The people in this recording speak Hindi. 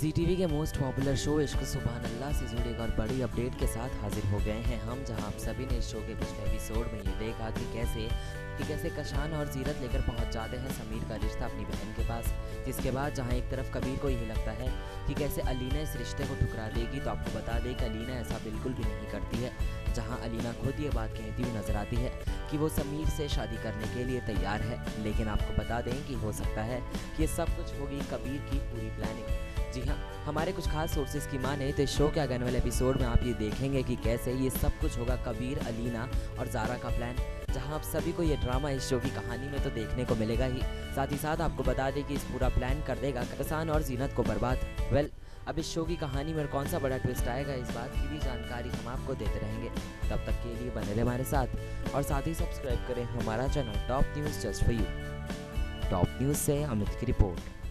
Zee TV के most popular show Ishq Subhan Allah से जुड़े एक और बड़ी अपडेट के साथ हाजिर हो गए हैं हम, जहाँ आप सभी ने इस शो के पिछले एपिसोड में ये देखा कि कैसे कि कैसे कशान और जीरत लेकर पहुँच जाते हैं समीर का रिश्ता अपनी बहन के पास। जिसके बाद जहाँ एक तरफ़ कबीर को यही लगता है कि कैसे अलीना इस रिश्ते को ठुकरा देगी तो आपको बता दें कि अलीना ऐसा बिल्कुल भी नहीं करती है। जहाँ अलीना खुद ये बात कहती हुई नज़र आती है कि वो समीर से शादी करने के लिए तैयार है। लेकिन आपको बता दें कि हो सकता है कि ये सब कुछ होगी कबीर की पूरी प्लानिंग जी हाँ हमारे कुछ खास सोर्सेज की माने तो इस शो के आगे वाले एपिसोड में आप ये देखेंगे कि कैसे ये सब कुछ होगा कबीर, अलीना और जारा का प्लान जहाँ आप सभी को ये ड्रामा इस शो की कहानी में तो देखने को मिलेगा ही। साथ ही साथ आपको बता दें कि इस पूरा प्लान कर देगा किसान और जीनत को बर्बाद। वेल अब इस शो की कहानी में कौन सा बड़ा ट्विस्ट आएगा इस बात की भी जानकारी हम आपको देते रहेंगे। तब तक के लिए बने रहे हमारे साथ और साथ ही सब्सक्राइब करें हमारा channel top news just for you top news से अमित की report